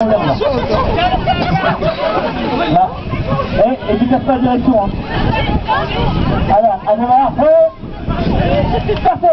Là. là. Et, et tu casses pas la direction. Hein. Alors, à démarrer, prêt Partez